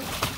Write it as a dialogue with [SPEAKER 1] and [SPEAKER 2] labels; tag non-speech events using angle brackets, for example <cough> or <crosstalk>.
[SPEAKER 1] Ugh. <laughs>